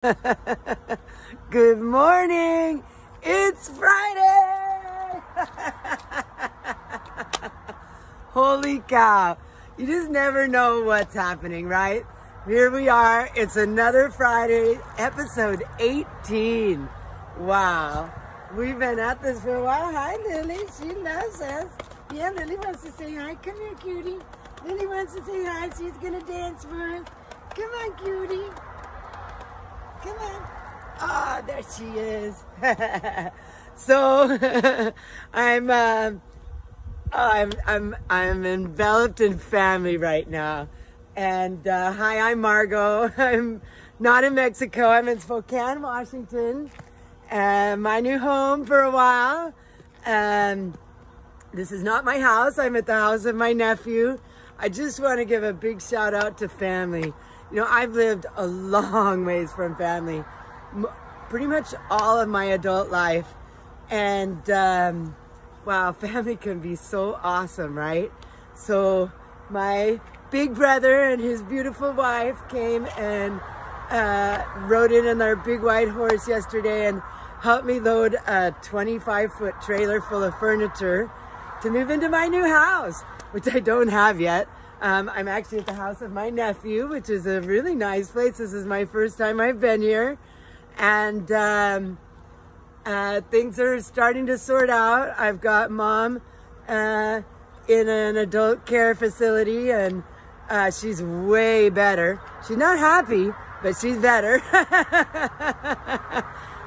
Good morning. It's Friday. Holy cow. You just never know what's happening, right? Here we are. It's another Friday, episode 18. Wow. We've been at this for a while. Hi, Lily. She loves us. Yeah, Lily wants to say hi. Come here, cutie. Lily wants to say hi. She's going to dance for us. Come on, cutie. Come on. Ah, there she is. so I'm um I'm I'm I'm enveloped in family right now. And uh, hi, I'm Margo. I'm not in Mexico. I'm in Spokane, Washington. Uh, my new home for a while. Um, this is not my house. I'm at the house of my nephew. I just want to give a big shout out to family. You know, I've lived a long ways from family, pretty much all of my adult life. And um, wow, family can be so awesome, right? So my big brother and his beautiful wife came and uh, rode in on their big white horse yesterday and helped me load a 25 foot trailer full of furniture to move into my new house, which I don't have yet. Um, I'm actually at the house of my nephew, which is a really nice place. This is my first time I've been here. And um, uh, things are starting to sort out. I've got mom uh, in an adult care facility and uh, she's way better. She's not happy, but she's better.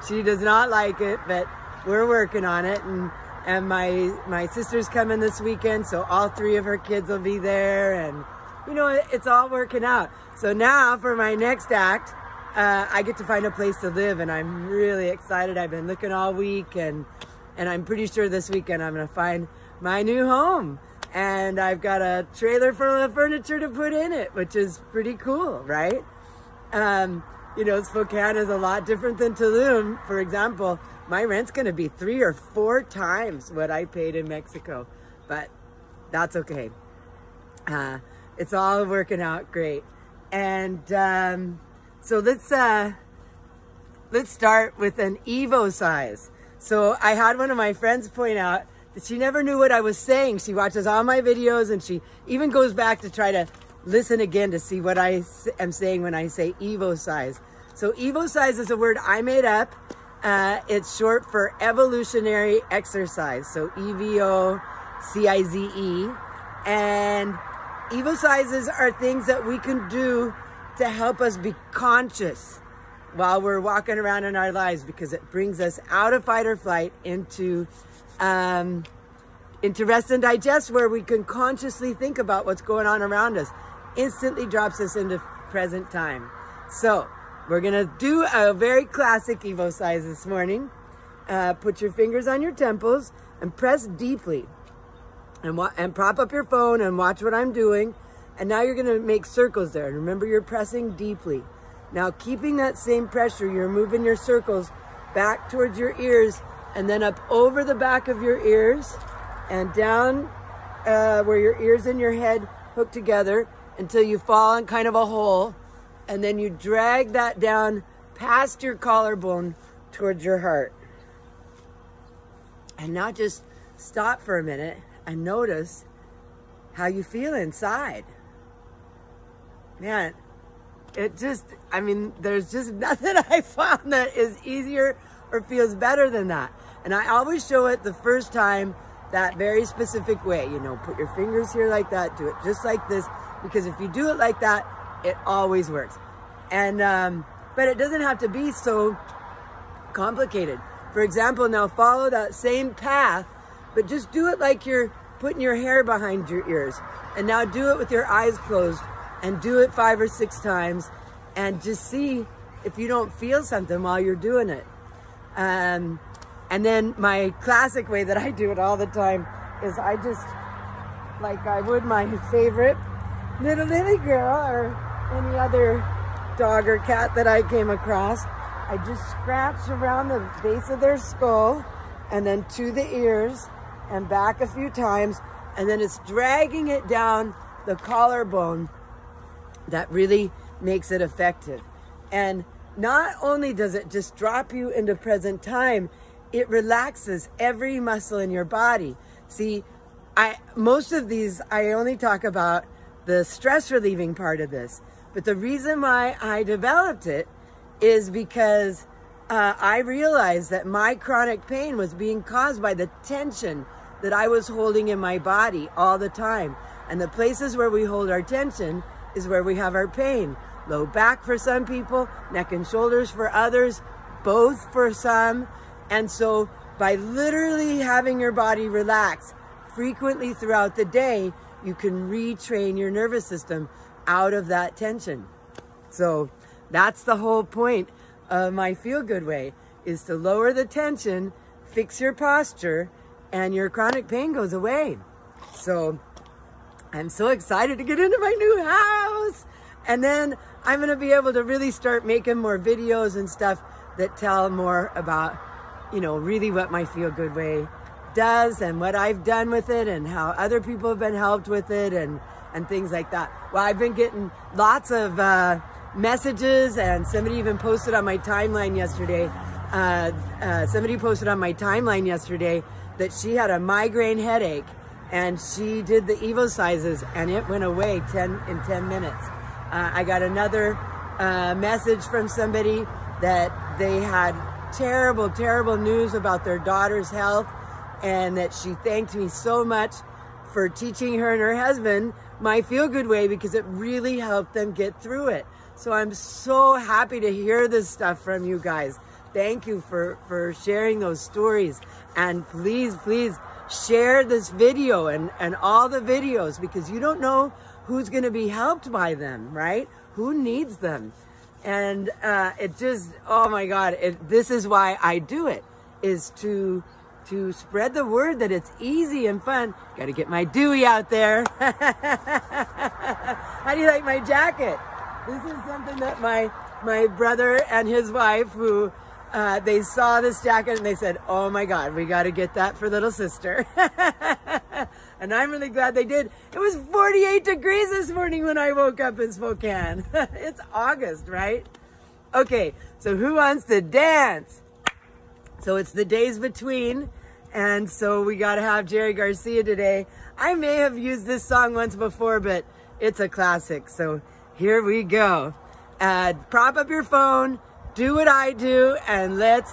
she does not like it, but we're working on it. And and my my sister's coming this weekend, so all three of her kids will be there, and you know it's all working out. So now for my next act, uh, I get to find a place to live, and I'm really excited. I've been looking all week, and and I'm pretty sure this weekend I'm gonna find my new home. And I've got a trailer full of furniture to put in it, which is pretty cool, right? Um, you know, Spokane is a lot different than Tulum. For example, my rent's going to be three or four times what I paid in Mexico, but that's okay. Uh, it's all working out great. And um, so let's uh, let's start with an Evocize. So I had one of my friends point out that she never knew what I was saying. She watches all my videos and she even goes back to try to listen again to see what I am saying when I say Evocize. So Evocize is a word I made up. Uh, it's short for evolutionary exercise. So E-V-O-C-I-Z-E. And Evocizes are things that we can do to help us be conscious while we're walking around in our lives because it brings us out of fight or flight into um, into rest and digest where we can consciously think about what's going on around us instantly drops us into present time so we're gonna do a very classic evocize this morning. Uh, put your fingers on your temples and press deeply. And, and prop up your phone and watch what I'm doing. And now you're gonna make circles there. And remember you're pressing deeply. Now keeping that same pressure you're moving your circles back towards your ears and then up over the back of your ears and down uh, where your ears and your head hook together until you fall in kind of a hole. And then you drag that down past your collarbone towards your heart. And now just stop for a minute and notice how you feel inside. Man, it just, I mean, there's just nothing I found that is easier or feels better than that. And I always show it the first time that very specific way. You know, put your fingers here like that, do it just like this, because if you do it like that, it always works. And, um, but it doesn't have to be so complicated. For example, now follow that same path, but just do it like you're putting your hair behind your ears. And now do it with your eyes closed and do it five or six times and just see if you don't feel something while you're doing it. Um, and then my classic way that I do it all the time is I just, like I would my favorite little lily girl or any other dog or cat that I came across, I just scratch around the base of their skull and then to the ears and back a few times. And then it's dragging it down the collarbone that really makes it effective. And not only does it just drop you into present time, it relaxes every muscle in your body. See, I most of these I only talk about the stress relieving part of this. But the reason why I developed it is because uh, I realized that my chronic pain was being caused by the tension that I was holding in my body all the time. And the places where we hold our tension is where we have our pain. Low back for some people, neck and shoulders for others, both for some. And so by literally having your body relax frequently throughout the day, you can retrain your nervous system out of that tension. So that's the whole point of my feel good way is to lower the tension, fix your posture, and your chronic pain goes away. So I'm so excited to get into my new house. And then I'm going to be able to really start making more videos and stuff that tell more about, you know, really what my feel good way does and what I've done with it and how other people have been helped with it and, and things like that. Well, I've been getting lots of uh, messages and somebody even posted on my timeline yesterday. Uh, uh, somebody posted on my timeline yesterday that she had a migraine headache and she did the Evocizes, and it went away 10 in 10 minutes. Uh, I got another uh, message from somebody that they had terrible, terrible news about their daughter's health and that she thanked me so much for teaching her and her husband my feel good way because it really helped them get through it. So I'm so happy to hear this stuff from you guys. Thank you for, for sharing those stories. And please, please share this video and, and all the videos because you don't know who's going to be helped by them, right? Who needs them? And uh, it just, oh my God, it, this is why I do it, is to to spread the word that it's easy and fun. Got to get my Dewey out there. How do you like my jacket? This is something that my my brother and his wife, who uh, they saw this jacket and they said, "Oh my God, we got to get that for little sister." and I'm really glad they did. It was 48 degrees this morning when I woke up in Spokane. it's August, right? Okay, so who wants to dance? So it's the days between. And so we got to have Jerry Garcia today. I may have used this song once before, but it's a classic. So here we go. Uh, prop up your phone, do what I do, and let's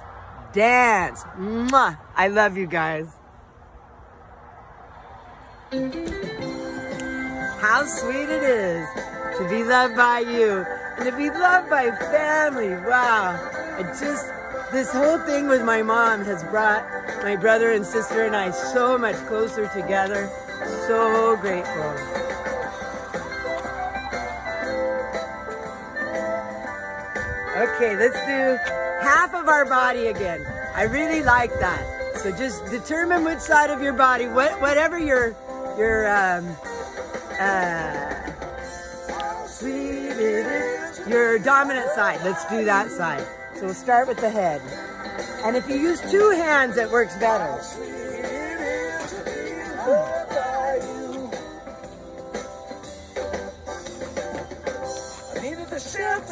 dance. Mwah! I love you guys. How sweet it is to be loved by you and to be loved by family. Wow. I just this whole thing with my mom has brought my brother and sister and I so much closer together. So grateful. Okay, let's do half of our body again. I really like that. So just determine which side of your body, what, whatever your your um, uh, your dominant side. Let's do that side. So we'll start with the head. And if you use two hands, it works better. Hmm.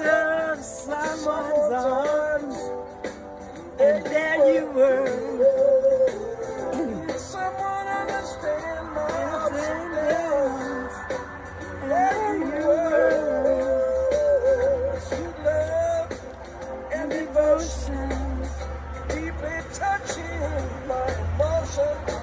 of someone's arms, and there you were.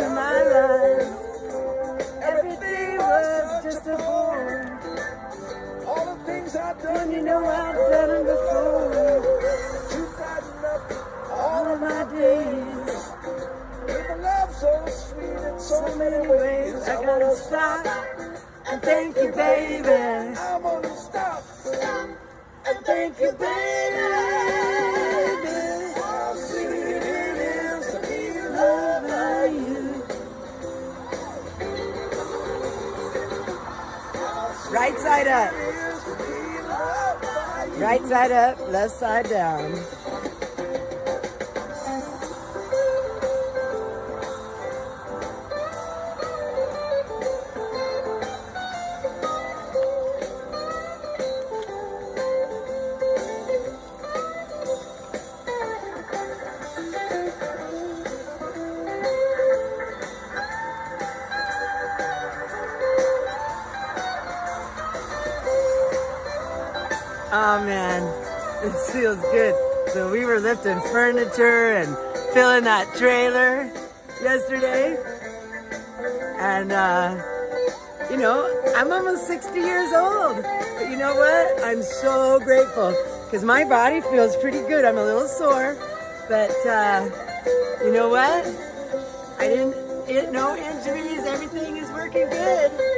in my life. Everything was just a bore. All the things I've done, you know I've done them before. You've gotten up all of my days. With a love so sweet in so many ways, I gotta stop and thank you, baby. I'm gonna stop, and thank side up. Right side up, left side down. Feels good. So we were lifting furniture and filling that trailer yesterday. And uh, you know, I'm almost 60 years old. But you know what? I'm so grateful because my body feels pretty good. I'm a little sore, but uh, you know what? I didn't get no injuries. Everything is working good.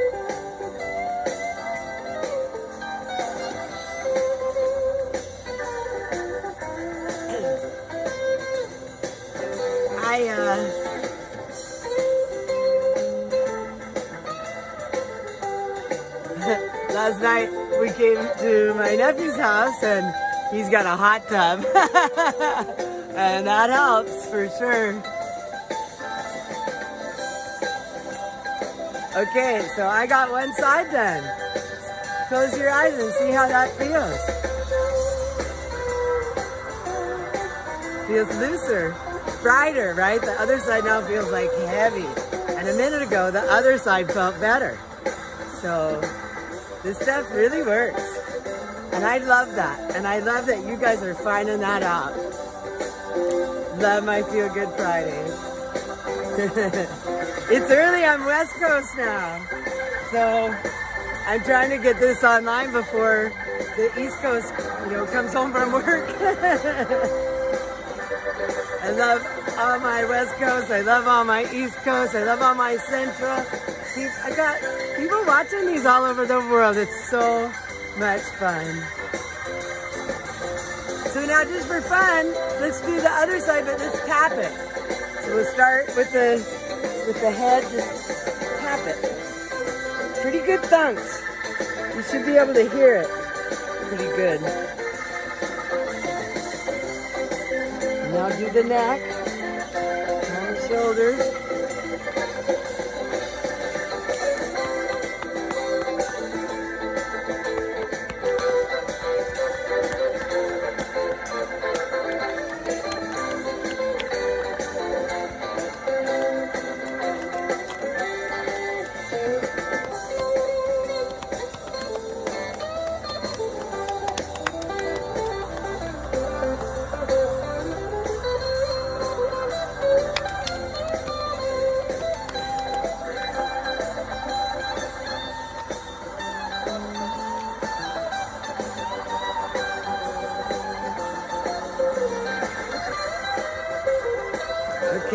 Last night we came to my nephew's house and he's got a hot tub. and that helps for sure. Okay, so I got one side done. Close your eyes and see how that feels. Feels looser brighter, right? The other side now feels like heavy. And a minute ago, the other side felt better. So this stuff really works. And I love that. And I love that you guys are finding that out. Love my Feel Good Fridays. it's early on West Coast now. So I'm trying to get this online before the East Coast, you know, comes home from work. I love all my West Coast. I love all my East Coast. I love all my Central. I got people watching these all over the world. It's so much fun. So now just for fun, let's do the other side, but let's tap it. So we'll start with the with the head, just tap it. Pretty good thunks. You should be able to hear it pretty good. Now do the neck, and the shoulders.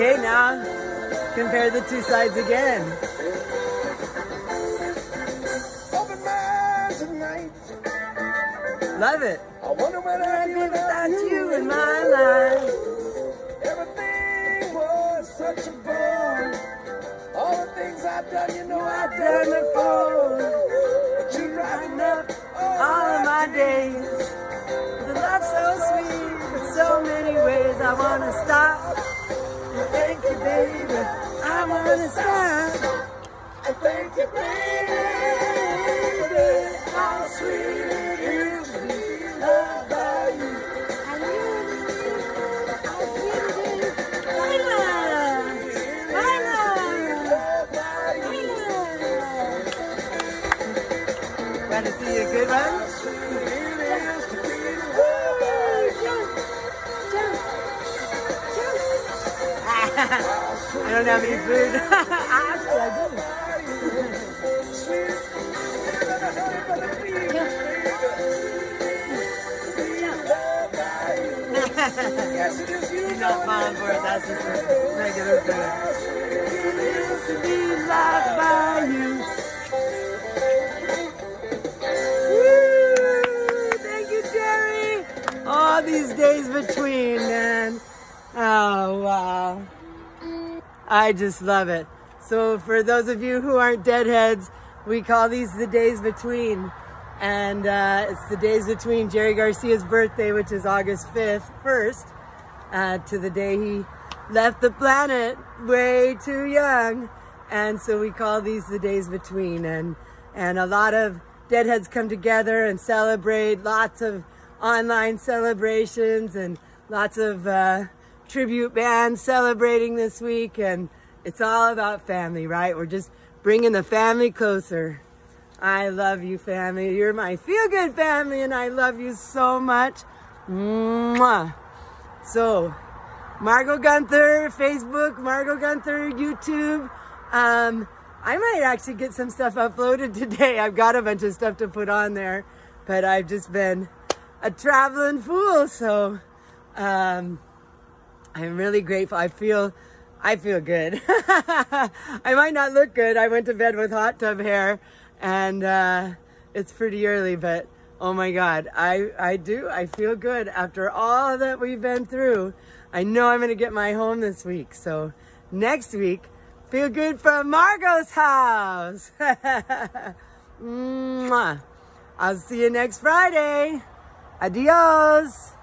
Okay, now compare the two sides again. Love it. I wonder what I'd be without you in my life. Everything was such a bore. All the things I've done, you know I've Done before. But you brighten up all of my days. The love so sweet in so many ways. I wanna stop baby. I wanna stop and thank you, baby. Don't have any food. Actually, I do. You're not falling for it. That's just regular food. Woo! Thank you, Jerry. All these days between, man. Oh, wow. I just love it. So for those of you who aren't deadheads, we call these the days between. And uh, it's the days between Jerry Garcia's birthday, which is August 5th, 1st, uh, to the day he left the planet way too young. And so we call these the days between. And, and a lot of deadheads come together and celebrate, lots of online celebrations and lots of uh, tribute band celebrating this week. And it's all about family, right? We're just bringing the family closer. I love you, family. You're my feel-good family, and I love you so much. Mwah. So, Margo Guenther, Facebook, Margo Guenther, YouTube. Um, I might actually get some stuff uploaded today. I've got a bunch of stuff to put on there, but I've just been a traveling fool. So, um, I'm really grateful. I feel, I feel good. I might not look good. I went to bed with hot tub hair and uh, it's pretty early, but oh my God, I, I do, I feel good after all that we've been through. I know I'm gonna get my home this week, so next week, feel good from Margo's house. I'll see you next Friday. Adios.